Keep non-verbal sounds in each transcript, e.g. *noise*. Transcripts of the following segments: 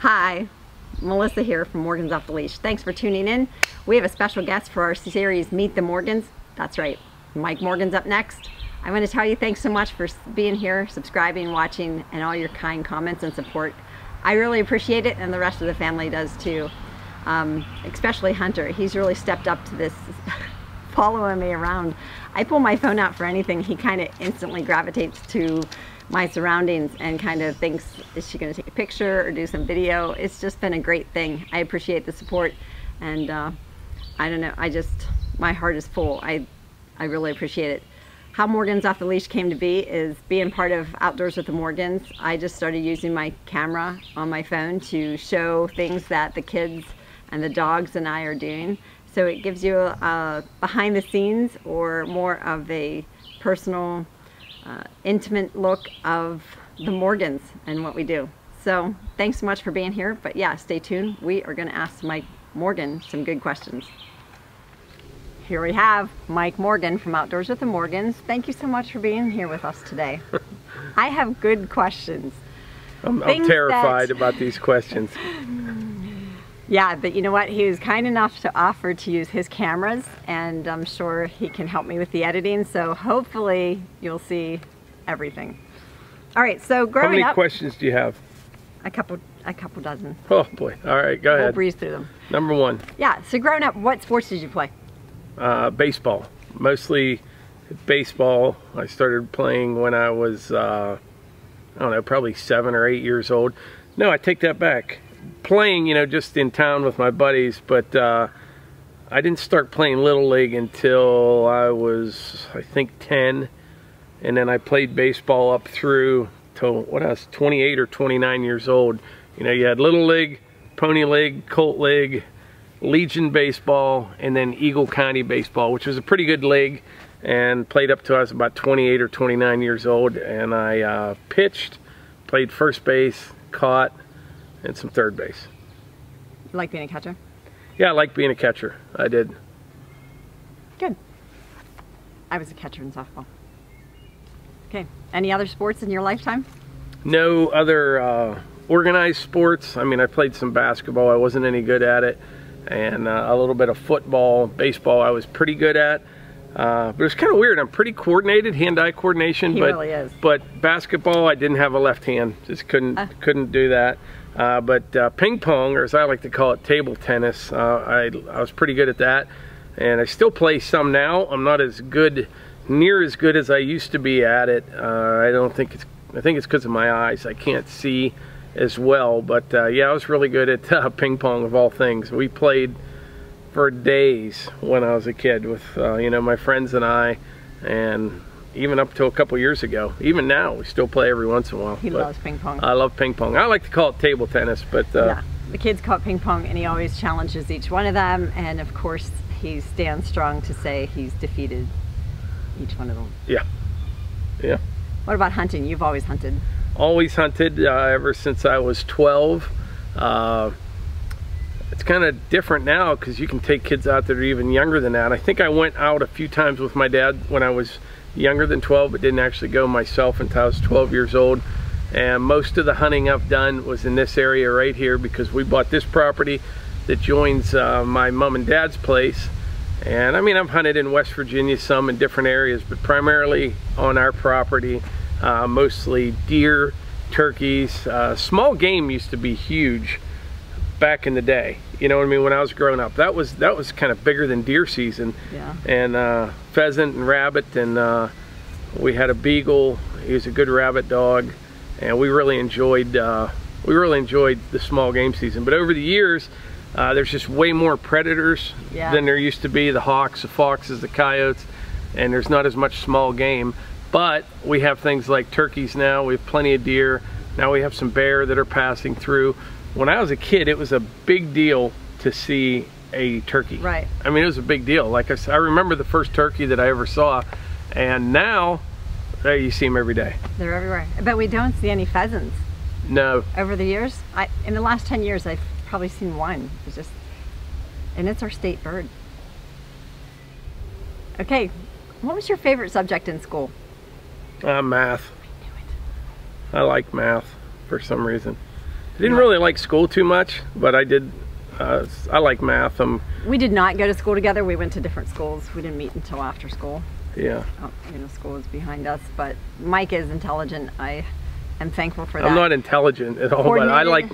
Hi, Melissa here from Morgan's Off the Leash. Thanks for tuning in. We have a special guest for our series, Meet the Morgans. That's right, Mike Morgan's up next. I want to tell you thanks so much for being here, subscribing, watching, and all your kind comments and support. I really appreciate it, and the rest of the family does too. Um, especially Hunter. He's really stepped up to this, *laughs* following me around. I pull my phone out for anything, he kind of instantly gravitates to my surroundings and kind of thinks, is she going to take a picture or do some video? It's just been a great thing. I appreciate the support and uh, I don't know, I just, my heart is full. I, I really appreciate it. How Morgans Off the Leash came to be is being part of Outdoors with the Morgans. I just started using my camera on my phone to show things that the kids and the dogs and I are doing. So it gives you a behind the scenes or more of a personal uh, intimate look of the Morgans and what we do. So thanks so much for being here. But yeah, stay tuned. We are going to ask Mike Morgan some good questions. Here we have Mike Morgan from Outdoors with the Morgans. Thank you so much for being here with us today. *laughs* I have good questions. I'm, I'm terrified that... about these questions. *laughs* Yeah, but you know what? He was kind enough to offer to use his cameras and I'm sure he can help me with the editing. So hopefully you'll see everything. All right, so growing up. How many up, questions do you have? A couple, a couple dozen. Oh boy, all right, go ahead. We'll breeze through them. Number one. Yeah, so growing up, what sports did you play? Uh, baseball, mostly baseball. I started playing when I was, uh, I don't know, probably seven or eight years old. No, I take that back playing, you know, just in town with my buddies, but uh, I didn't start playing Little League until I was, I think, 10. And then I played baseball up through till, what I was, 28 or 29 years old. You know, you had Little League, Pony League, Colt League, Legion Baseball, and then Eagle County Baseball, which was a pretty good league. And played up to I was about 28 or 29 years old. And I uh, pitched, played first base, caught, and some third base. You like being a catcher? Yeah, I like being a catcher. I did. Good. I was a catcher in softball. Okay. Any other sports in your lifetime? No other uh, organized sports. I mean, I played some basketball. I wasn't any good at it. And uh, a little bit of football, baseball I was pretty good at. Uh, but it's kind of weird. I'm pretty coordinated, hand-eye coordination. He but, really is. But basketball, I didn't have a left hand. Just couldn't uh. couldn't do that. Uh, but uh, ping pong, or as I like to call it, table tennis, uh, I, I was pretty good at that. And I still play some now. I'm not as good, near as good as I used to be at it. Uh, I don't think it's, I think it's because of my eyes. I can't see as well. But uh, yeah, I was really good at *laughs* ping pong of all things. We played for days when I was a kid with, you know, my friends and I. And even up to a couple years ago. Even now, we still play every once in a while. He loves ping pong. I love ping pong. I like to call it table tennis, but uh, yeah, the kids call it ping pong, and he always challenges each one of them. And of course, he stands strong to say he's defeated each one of them. Yeah, yeah. What about hunting? You've always hunted. Always hunted uh, ever since I was 12. Uh, it's kind of different now because you can take kids out that are even younger than that. I think I went out a few times with my dad when I was younger than 12 but didn't actually go myself until I was 12 years old. And most of the hunting I've done was in this area right here because we bought this property that joins uh, my mom and dad's place. And I mean I've hunted in West Virginia some in different areas but primarily on our property uh, mostly deer turkeys uh, small game used to be huge back in the day. You know what I mean? When I was growing up, that was that was kind of bigger than deer season. Yeah. And uh, pheasant and rabbit, and uh, we had a beagle. He was a good rabbit dog, and we really enjoyed uh, we really enjoyed the small game season. But over the years, uh, there's just way more predators yeah. than there used to be. The hawks, the foxes, the coyotes, and there's not as much small game. But we have things like turkeys now. We have plenty of deer. Now we have some bear that are passing through when I was a kid, it was a big deal to see a turkey. Right. I mean, it was a big deal. Like I said, I remember the first turkey that I ever saw, and now uh, you see them every day. They're everywhere. But we don't see any pheasants. No. Over the years, I, in the last 10 years, I've probably seen one. It's just, and it's our state bird. Okay, what was your favorite subject in school? Uh, math. I. I like math for some reason didn't really like school too much, but I did. Uh, I like math. Um, We did not go to school together. We went to different schools. We didn't meet until after school. yeah. Oh, you know, school is behind us. But Mike is intelligent. I am thankful for that. I'm not intelligent at all, but I like.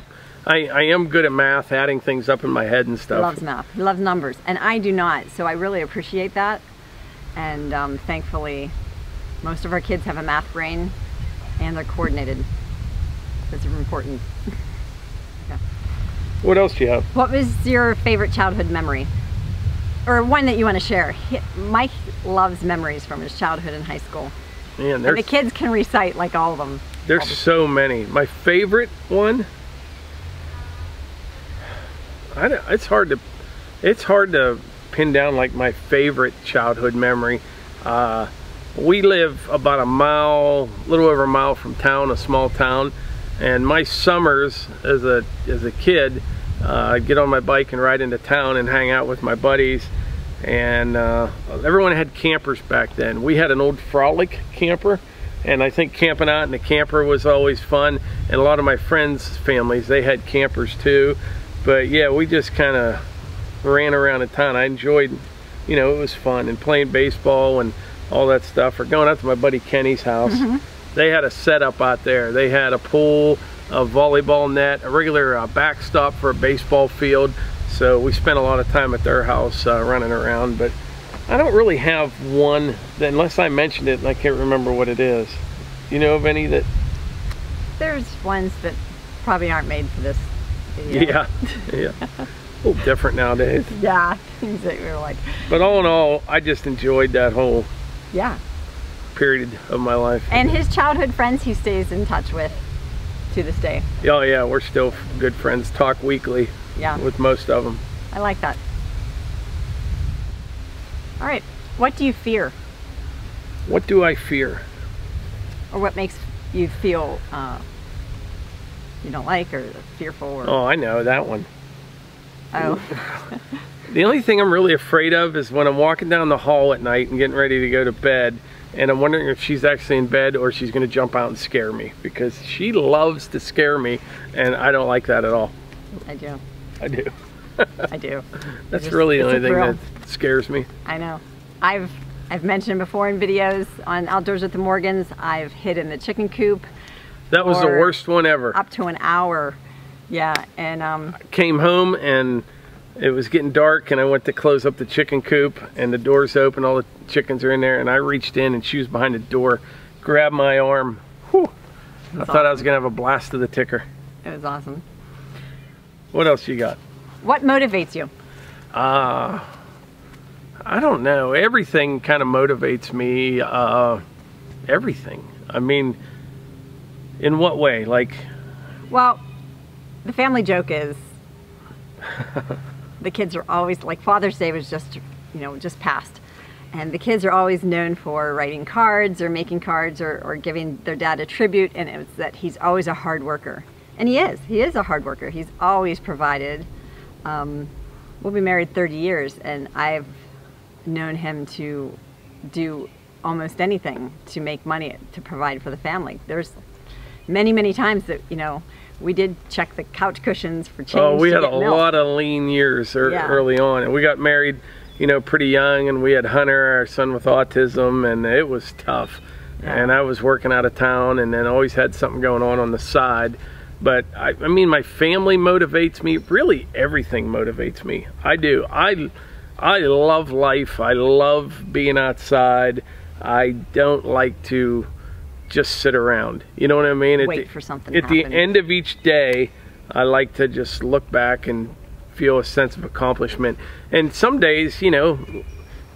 I, I am good at math, adding things up in my head and stuff. He loves math. He loves numbers, and I do not. So I really appreciate that. And um, thankfully, most of our kids have a math brain, and they're coordinated. Are important. *laughs* What else do you have? What was your favorite childhood memory? Or one that you want to share? He- Mike loves memories from his childhood and high school. Man, And the kids can recite like all of them. there's so many. My favorite one. I don't, it's hard to it's hard to pin down like my favorite childhood memory. Uh, we live about a mile, a little over a mile from town, a small town, and my summers as a as a kid, uh, I'd get on my bike and ride into town and hang out with my buddies. And uh, everyone had campers back then. We had an old Frolic camper, and I think camping out in the camper was always fun. And a lot of my friends' families they had campers too. But yeah, we just kind of ran around the town. I enjoyed, you know, it was fun and playing baseball and all that stuff. Or going out to my buddy Kenny's house. They had a setup out there. They had a pool, a volleyball net, a regular uh, backstop for a baseball field. So we spent a lot of time at their house uh, running around. But I don't really have one that, unless I mentioned it and I can't remember what it is. You know of any that? There's ones that probably aren't made for this video. Yeah, yeah. *laughs* A little different nowadays. Yeah, things that we were like, But all in all, I just enjoyed that whole yeah. Period of my life. And his childhood friends he stays in touch with to this day. Oh yeah, we're still good friends. Talk weekly Yeah, with most of them. I like that. All right, what do you fear? What do I fear? Or what makes you feel uh, you don't like or fearful or Oh, I know that one. oh, *laughs* The only thing I'm really afraid of is when I'm walking down the hall at night and getting ready to go to bed, and I'm wondering if she's actually in bed or she's going to jump out and scare me because she loves to scare me, and I don't like that at all. I do, I do. *laughs* I do. *laughs* That's just- really the only thing that scares me. I know. I've I've mentioned before in videos on Outdoors with the Morgans. I've hid in the chicken coop That was the worst one ever. up to an hour. Yeah, and um, came home and it was getting dark and I went to close up the chicken coop and the door's open, all the chickens are in there and I reached in and she was behind the door, grabbed my arm. Whew. I thought I was gonna have a blast of the ticker. it was awesome. What else you got? What motivates you? Uh, I don't know. Everything kind of motivates me. Uh, everything. I mean, in what way? Like, Well, the family joke is *laughs* the kids are always like Father's Day was just you know just passed, and the kids are always known for writing cards or making cards or, or giving their dad a tribute, and it's that he's always a hard worker, and he is. He is a hard worker. He's always provided. Um, we'll be married 30 years, and I've known him to do almost anything to make money to provide for the family. There's many, many times that you know we did check the couch cushions for change. oh, we had a milk. lot of lean years er- Yeah. early on, and we got married, you know, pretty young, and we had Hunter, our son with autism, and it was tough. Yeah. And I was working out of town, and then always had something going on on the side. But I, I mean, my family motivates me. Really, everything motivates me. I do. I, I love life. I love being outside. I don't like to just sit around. You know what I mean? At Wait the- for something At the end of each day, I like to just look back and feel a sense of accomplishment. And some days, you know,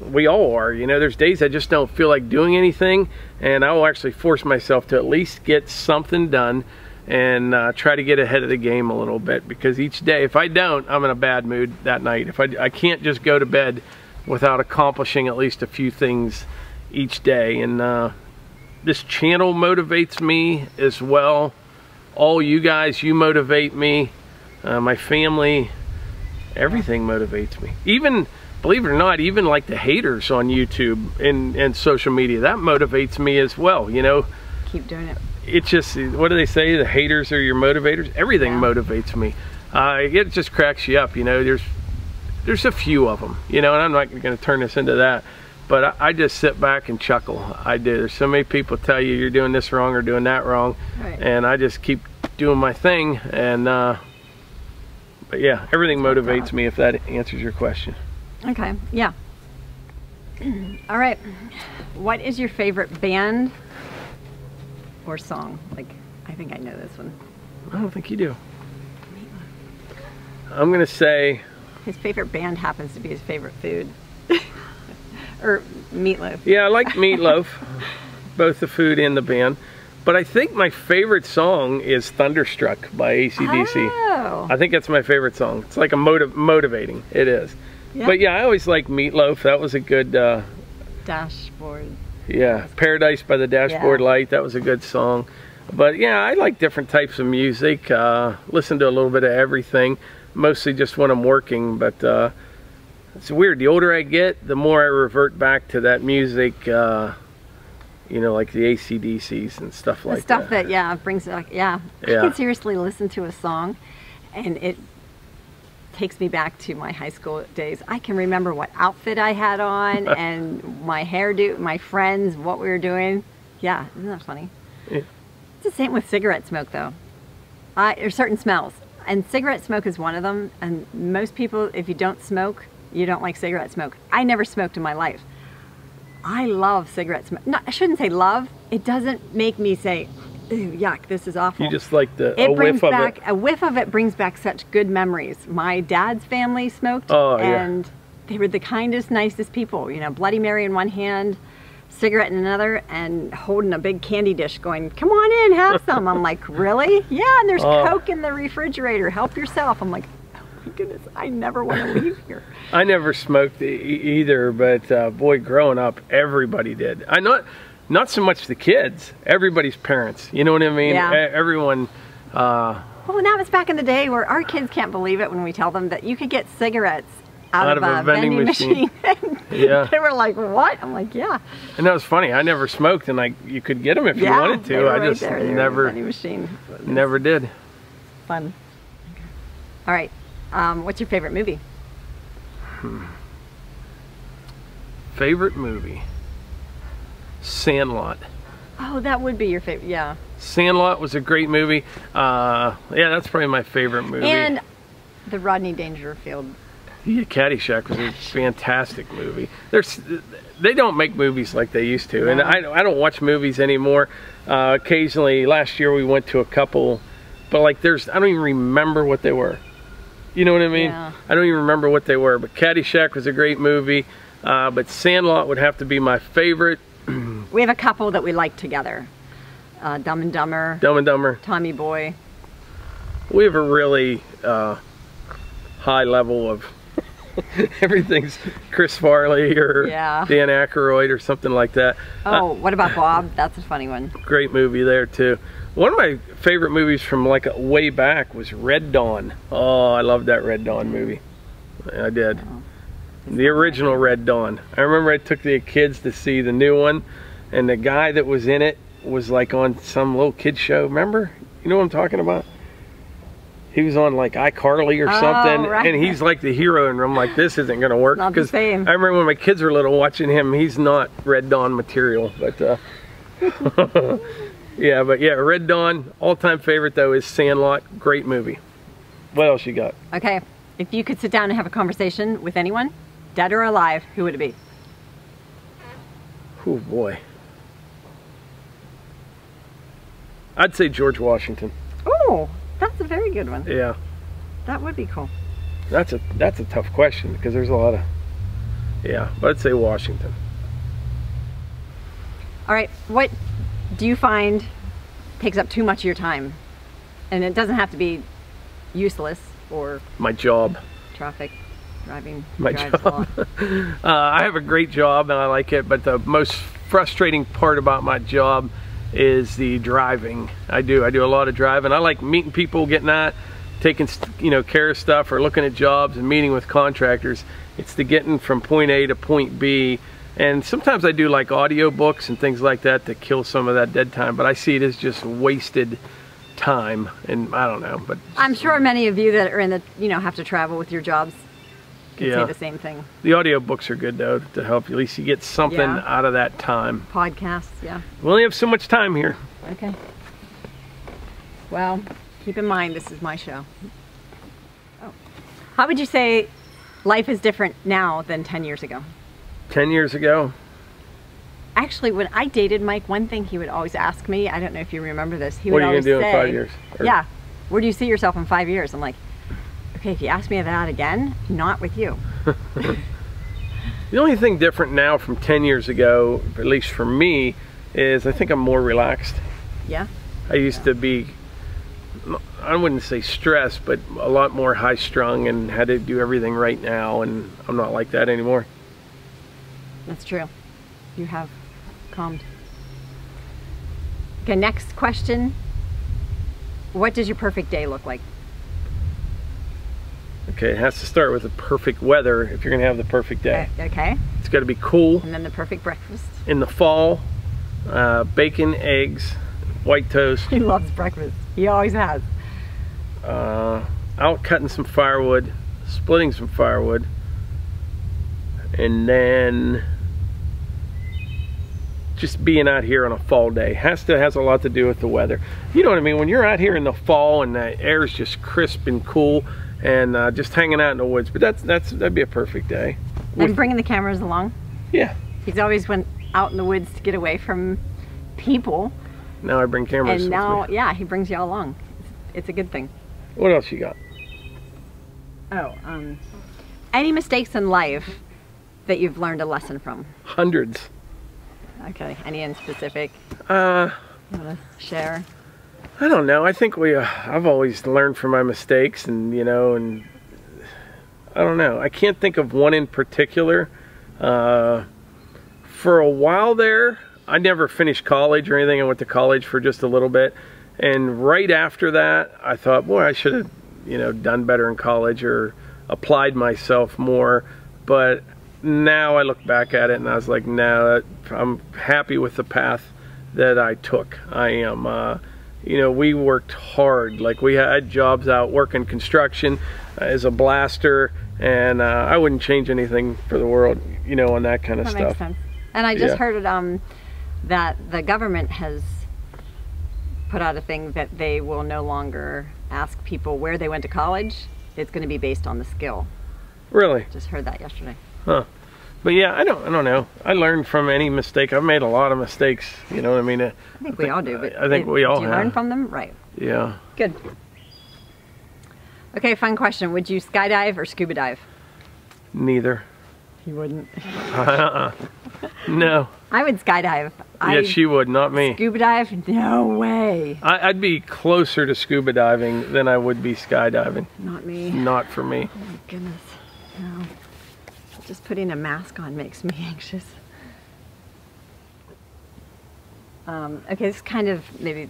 we all are. You know, there's days I just don't feel like doing anything, and I will actually force myself to at least get something done and uh, try to get ahead of the game a little bit. Because each day, if I don't, I'm in a bad mood that night. If I, I can't just go to bed without accomplishing at least a few things each day, and uh, this channel motivates me as well. All you guys, you motivate me. Uh, my family, everything motivates me. Even, believe it or not, even like the haters on YouTube and, and social media, that motivates me as well. You know, Keep doing it. it's just what do they say? The haters are your motivators. Everything Yeah. motivates me. Uh, it just cracks you up. You know, there's there's a few of them. You know, and I'm not going to turn this into that. But I, I just sit back and chuckle. I do. There's so many people tell you you're doing this wrong or doing that wrong, Right. and I just keep doing my thing. And uh, but yeah, everything That's motivates me. If that answers your question. Okay, yeah. All right. What is your favorite band or song? Like, I think I know this one. I don't think you do. I'm gonna say His favorite band happens to be his favorite food. *laughs* or meatloaf. Yeah, I like Meatloaf, *laughs* both the food and the band. But I think my favorite song is Thunderstruck by ACDC. Oh. I think that's my favorite song. It's like a motiv- motivating. It is. But yeah, I always like Meatloaf. That was a good, uh, Dashboard. yeah, Paradise by the Dashboard Yeah. Light. That was a good song. But yeah, I like different types of music. Uh, listen to a little bit of everything. Mostly just when I'm working. But uh, it's weird. The older I get, the more I revert back to that music. Uh, you know, like the ACDCs and stuff The like stuff that. Stuff that, yeah, brings like, yeah. I can seriously listen to a song and it takes me back to my high school days. I can remember what outfit I had on *laughs* and my hairdo, my friends, what we were doing. Yeah, isn't that funny? Yeah. It's the same with cigarette smoke though. I, there's certain smells and cigarette smoke is one of them. And most people, if you don't smoke, you don't like cigarette smoke. I never smoked in my life. I love cigarette smoke. No, I shouldn't say love. It doesn't make me say, yuck, this is awful. You just like the it a brings whiff of back it. a whiff of it brings back such good memories. My dad's family smoked, Oh, yeah. and they were the kindest, nicest people. You know, Bloody Mary in one hand, cigarette in another, and holding a big candy dish, going, "Come on in, have some." I'm like, "Really? Yeah." And there's Oh. Coke in the refrigerator. Help yourself. I'm like, "Oh my goodness, I never want to *laughs* leave here." I never smoked e- either, but uh, boy, growing up, everybody did. I not not so much the kids, everybody's parents. You know what I mean? Yeah. E- Everyone. Uh, Well, that was back in the day where our kids can't believe it when we tell them that you could get cigarettes out, of, a, vending, machine. *laughs* Yeah. they were like, "What?" I'm like, "Yeah." and that was funny. I never smoked, and like you could get them if yeah, you wanted to. I right just there. They were in the never, vending machine. never did. Fun. All right. Um, what's your favorite movie? Favorite movie? Sandlot. Oh, that would be your favorite. Yeah. Sandlot was a great movie. Uh, yeah, that's probably my favorite movie. And the Rodney Dangerfield. Yeah, Caddyshack was a fantastic movie. There's, they don't make movies like they used to, and I, I don't watch movies anymore. Uh, occasionally, last year we went to a couple, but like there's, I don't even remember what they were. You know what I mean? Yeah. I don't even remember what they were. But Caddyshack was a great movie. Uh, but Sandlot would have to be my favorite. *clears throat* We have a couple that we like together. Uh, Dumb and Dumber, Dumb and Dumber. Tommy Boy. We have a really uh, high level of *laughs* everything's Chris Farley or Yeah. Dan Aykroyd or something like that. Oh, what about Bob? That's a funny one. great movie there too. One of my favorite movies from like way back was Red Dawn. Oh, I love that Red Dawn movie. I did. The original Red Dawn. I remember I took the kids to see the new one, and the guy that was in it was like on some little kid show. Remember? You know what I'm talking about? He was on like iCarly or Oh, something, right. and he's like the hero, and I'm like, this isn't gonna work because I remember when my kids were little watching him. He's not Red Dawn material, but uh, *laughs* *laughs* yeah, but yeah, Red Dawn. All-time favorite though is Sandlot. Great movie. What else you got? Okay. If you could sit down and have a conversation with anyone, dead or alive, who would it be? Oh boy. I'd say George Washington. Oh, that's a very good one. Yeah, That would be cool. that's a that's a tough question because there's a lot of yeah, but I'd say Washington. All right. What do you find takes up too much of your time? And it doesn't have to be useless or My job. traffic driving. My job. *laughs* Uh, I have a great job and I like it, but the most frustrating part about my job is the driving. I do. I do a lot of driving. I like meeting people, getting out, taking you know care of stuff, or looking at jobs and meeting with contractors. It's the getting from point A to point B And sometimes I do like audio books and things like that to kill some of that dead time, but I see it as just wasted time and I don't know, but I'm sure many of you that are in the, you know, have to travel with your jobs can Yeah. say the same thing. the audio books are good though to help you. At least you get something Yeah. out of that time. Podcasts, yeah. We only have so much time here. Okay. Well, keep in mind this is my show. Oh. How would you say life is different now than 10 years ago? 10 years ago, Actually, when I dated Mike, one thing he would always ask me, I don't know if you remember this, he what would are you always going to do in say, five years? Or- Yeah, where do you see yourself in five years? I'm like, okay, if you ask me that again, not with you. *laughs* The only thing different now from 10 years ago, at least for me, is I think I'm more relaxed. Yeah? I used to be, I wouldn't say stressed, but a lot more high strung and had to do everything right now, and I'm not like that anymore. That's true. You have calmed. Okay, next question. What does your perfect day look like? Okay, it has to start with the perfect weather if you're gonna have the perfect day. Okay, It's gotta be cool and then the perfect breakfast. in the fall, uh, bacon, eggs, white toast, *laughs* He loves breakfast. He always has. uh, out cutting some firewood, splitting some firewood, and then just being out here on a fall day has to has a lot to do with the weather. You know what I mean? When you're out here in the fall and the air is just crisp and cool, and uh, just hanging out in the woods, but that's that's that'd be a perfect day. And bringing the cameras along. Yeah. He's always went out in the woods to get away from people, Now I bring cameras. and now, yeah, he brings you all along. It's, it's a good thing. What else you got? Oh, um, any mistakes in life that you've learned a lesson from? Hundreds. Okay, any in specific Uh, you want to share? I don't know. I think we. Uh, I've always learned from my mistakes, and you know, and I don't know. I can't think of one in particular. Uh, for a while there, I never finished college or anything. I went to college for just a little bit, and right after that, I thought, boy, I should have, you know, done better in college or applied myself more. But now I look back at it, and I was like, no, I'm happy with the path that I took. I am. Uh, you know, we worked hard. Like we had jobs out working construction uh, as a blaster, and uh, I wouldn't change anything for the world. You know, on that kind of That stuff. makes sense. And I just Yeah. heard um, that the government has put out a thing that they will no longer ask people where they went to college. It's going to be based on the skill. Really, Just heard that yesterday. But yeah, I don't. I don't know. I learned from any mistake. I've made a lot of mistakes. You know what I mean? Uh, I think we all do. But I think we all Do you learn from them? Right. Yeah. Good. Okay, fun question. Would you skydive or scuba dive? Neither. You wouldn't. Uh-uh. No. I would skydive. I yeah, she would, not me. scuba dive? No way. I, I'd be closer to scuba diving than I would be skydiving. Not me. Not for me. Oh my goodness. No. Just putting a mask on makes me *laughs* anxious. Um, okay, this kind of maybe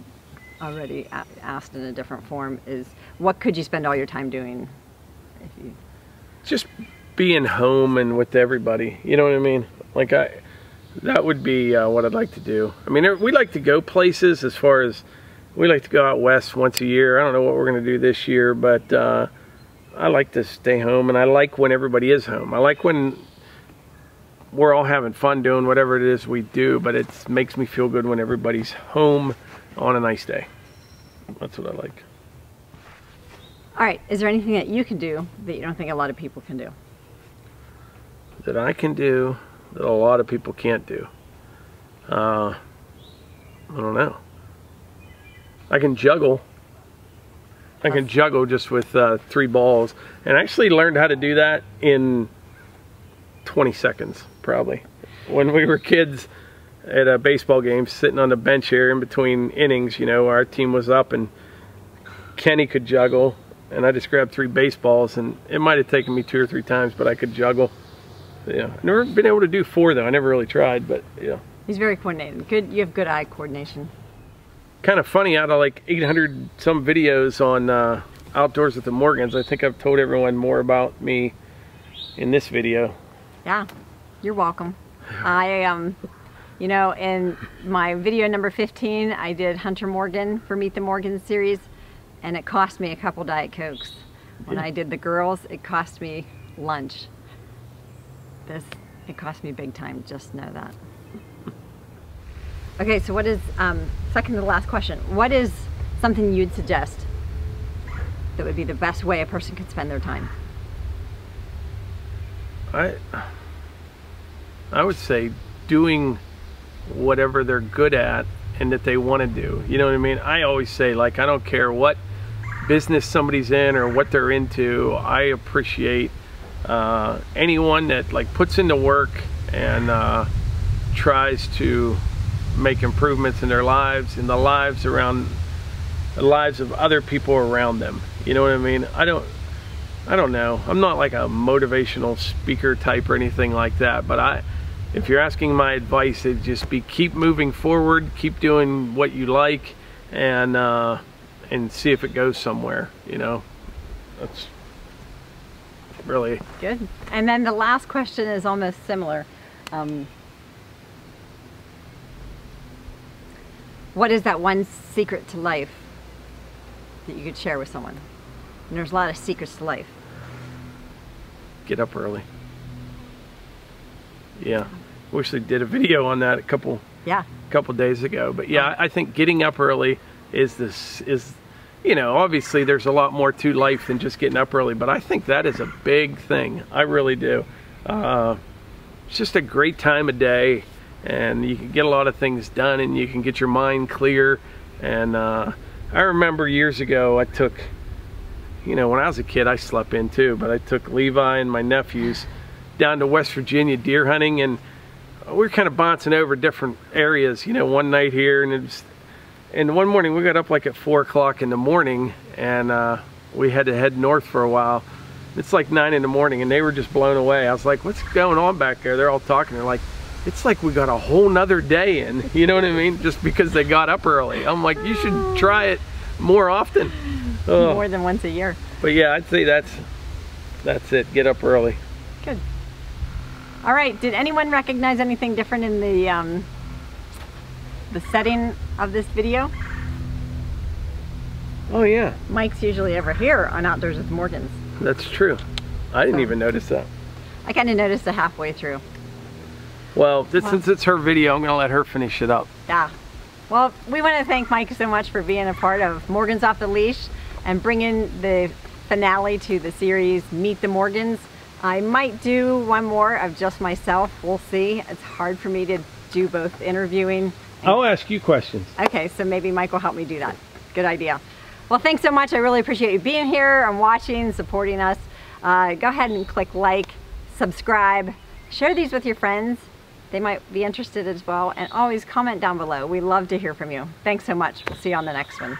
already asked in a different form is what could you spend all your time doing? If you, just being home and with everybody. You know what I mean? Like I, that would be uh, what I'd like to do. I mean, we like to go places as far as we like to go out west once a year. I don't know what we're gonna do this year, but uh, I like to stay home, and I like when everybody is home. I like when we're all having fun doing whatever it is we do, but it makes me feel good when everybody's home on a nice day. That's what I like. all right, is there anything that you can do that you don't think a lot of people can do? that I can do that a lot of people can't do? Uh, I don't know. I can juggle. I can juggle just with uh, three balls, and I actually learned how to do that in 20 seconds, probably. When we were kids at a baseball game, sitting on the bench here in between innings, you know, our team was up, and Kenny could juggle, and I just grabbed three baseballs, and it might have taken me two or three times, but I could juggle. Yeah, never been able to do four though. I never really tried, but yeah, He's very coordinated. Good, you have good eye coordination. Kind of funny. Out of like 800 some videos on uh, outdoors with the Morgans, I think I've told everyone more about me in this video. Yeah, you're welcome. I um, you know, in my video number 15, I did Hunter Morgan for Meet the Morgan series, and it cost me a couple Diet Cokes. When I did the girls, it cost me lunch. This, it cost me big time, just know that. Okay, so what is, um, second to the last question, what is something you'd suggest that would be the best way a person could spend their time? I I would say doing whatever they're good at and that they want to do. You know what I mean? I always say like I don't care what business somebody's in or what they're into. I appreciate uh, anyone that like puts into work and uh, tries to make improvements in their lives and the lives around the lives of other people around them. You know what I mean? I don't I don't know. I'm not like a motivational speaker type or anything like that, but I if you're asking my advice, it'd just be keep moving forward, keep doing what you like, and uh, and see if it goes somewhere. You know, that's really good. And then the last question is almost similar. Um, what is that one secret to life that you could share with someone? And there's a lot of secrets to life. Get up early. Yeah. Wish they did a video on that a couple yeah couple days ago. But yeah, I think getting up early is this is you know, obviously there's a lot more to life than just getting up early, but I think that is a big thing. I really do. Uh, it's just a great time of day and you can get a lot of things done and you can get your mind clear. And uh, I remember years ago I took, you know, when I was a kid I slept in too, but I took Levi and my nephews down to West Virginia deer hunting and we were kind of bouncing over different areas, you know, one night here and it was and one morning we got up like at four o'clock in the morning and uh, we had to head north for a while. It's like nine in the morning and they were just blown away. I was like, what's going on back there? They're all talking. They're like, it's like we got a whole nother day in, you know what I mean? Just because they got up early. I'm like, you should try it more often. Oh. More than once a year. But yeah, I'd say that's, that's it. Get up early. Good. All right, did anyone recognize anything different in the um, the setting of this video. Oh yeah. Mike's usually ever here on Outdoors with Morgans. That's true. I didn't so, even notice that. I kind of noticed it halfway through. Well, this, well, since it's her video, I'm going to let her finish it up. Yeah. Well, we want to thank Mike so much for being a part of Morgans Off the Leash and bringing the finale to the series Meet the Morgans. I might do one more of just myself. We'll see. It's hard for me to do both interviewing I'll ask you questions. Okay, so maybe Mike will help me do that. Good idea. Well, thanks so much. I really appreciate you being here and watching, supporting us. Uh, go ahead and click like, subscribe, share these with your friends. They might be interested as well. And always comment down below. We love to hear from you. Thanks so much. We'll see you on the next one.